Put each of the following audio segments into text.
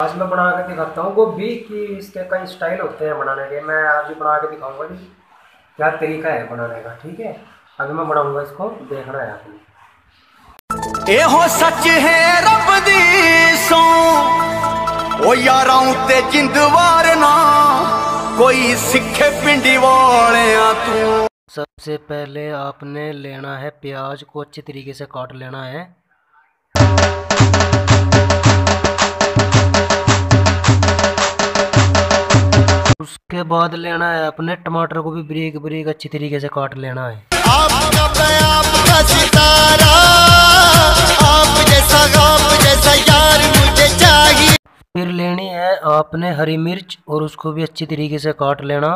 आज मैं बना के दिखाता हूँ गोभी की इसके कई स्टाइल होते हैं बनाने के। मैं आज ही बना के दिखाऊँगा जी क्या तरीका है बनाने का ठीक है? अभी मैं बनाऊँगा इसको देखना है आपने। ए हो सच है रब दी सो ओ यारां ते जिंदवार ना कोई सिखे पिंडी वाले आ तू। सबसे पहले आपने लेना है प्याज को अच्छे तरीके से काट लेना है। उसके बाद लेना है अपने टमाटर को भी बरीक बरीक अच्छी तरीके से काट लेना है। आपका मैं आपका सितारा आप जैसा आप जैसा यार मुझे चाहिए। फिर लेनी है आपने हरी मिर्च और उसको भी अच्छी तरीके से काट लेना।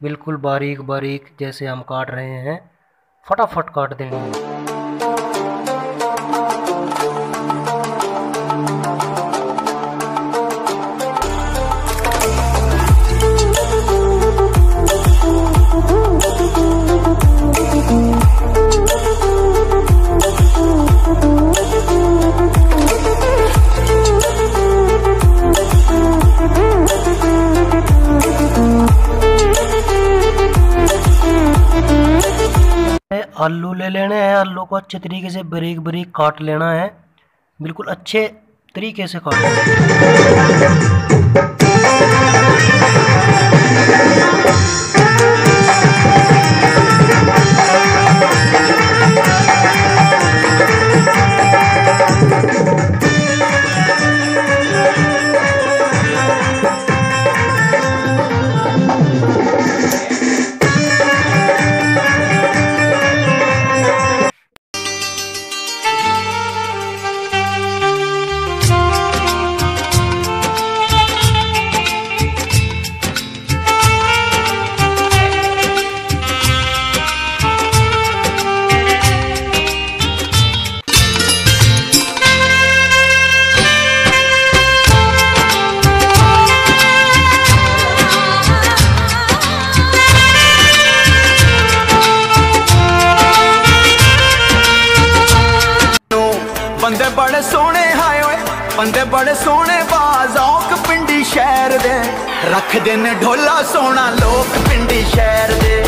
बिल्कुल बारीक बारीक जैसे हम काट रहे हैं। फटाफट काट देनी आलू ले लेने हैं, आलू को अच्छे तरीके से बरीक बरीक काट लेना है। बिल्कुल अच्छे तरीके से काट ਬੰਦੇ ਓਏ ਬੰਦੇ ਬੜੇ ਸੋਹਣੇ ਬਾਜ਼ੌਕ ਪਿੰਡੀ ਸ਼ਹਿਰ ਦੇ। ਰੱਖਦੇ ਨੇ ਢੋਲਾ ਸੋਹਣਾ, ਲੋਕ ਪਿੰਡੀ ਸ਼ਹਿਰ ਦੇ।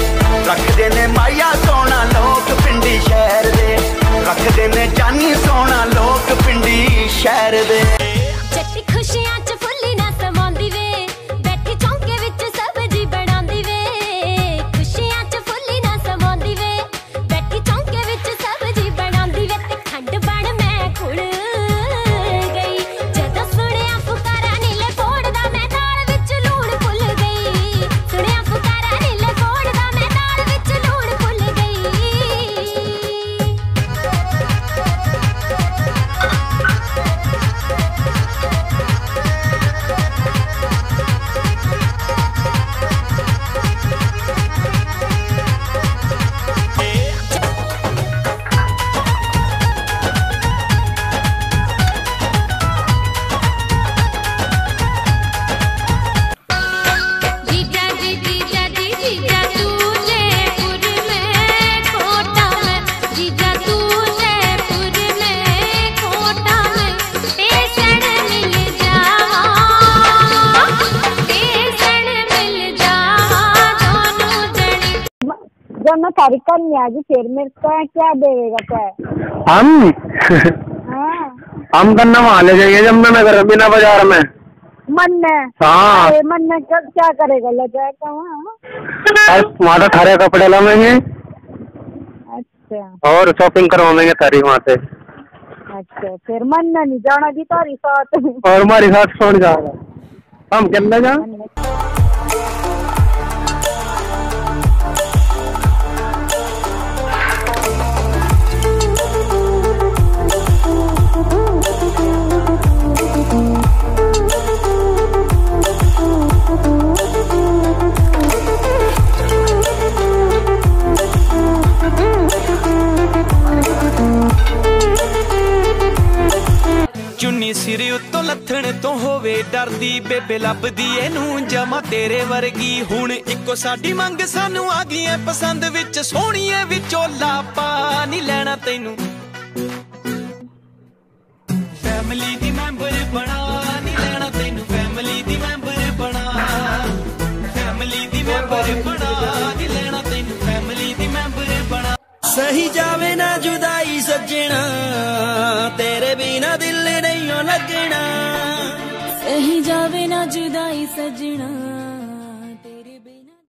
ਰੱਖਦੇ ਨੇ ਮਾਇਆ ਸੋਹਣਾ जब मैं तारीख का नहीं आगी फिर मेरे को क्या देगा क्या? हम? हाँ। हम करना वहाँ ले जाइए जमुनानगर बिना बाज़ार में। मन ने हाँ। मन ने कब क्या करेगा? ले जाएगा वहाँ तो थारे कपड़े लावेंगे। अच्छा। और शॉपिंग करवाएँगे तारी वहाँ से। अच्छा फिर मन ने नहीं जाना जी तारी साथ। और हमारे साथ कौन जाएगा हम कितने जा ਕੁੜੀ ਸਿਰ ਉੱਤੋਂ ਲੱਥਣ ਤੋਂ ਹੋਵੇ ਡਰਦੀ, ਬੇਬੇ ਲੱਭਦੀ, ਇਹਨੂੰ ਜਮਾ ਤੇਰੇ ਵਰਗੀ। ਹੁਣ ਇੱਕੋ ਸਾਡੀ ਮੰਗ, ਸਾਨੂੰ ਆ ਗਈ ਐ ਪਸੰਦ ਵਿੱਚ ਸੋਹਣੀਏ ਵਿੱਚੋਂ ਲਾਪਾ ਨਹੀਂ ਲੈਣਾ ਤੈਨੂੰ। ਫੈਮਿਲੀ ਦੀ ਮੈਂਬਰ ਬਣਾ ਨਹੀਂ ਲੈਣਾ ਤੈਨੂੰ। ਫੈਮਿਲੀ ਦੀ ਮੈਂਬਰ ਬਣਾ ਫੈਮਿਲੀ ਦੀ ਮੈਂਬਰ ਬਣਾ ਨਹੀਂ ਲੈਣਾ ਤੈਨੂੰ। ਫੈਮਿਲੀ ਦੀ ਮੈਂਬਰ ਬਣਾ। ਸਹੀ ਜਾਵੇ ਨਾ ਜੋ बिना जुदाई सजना।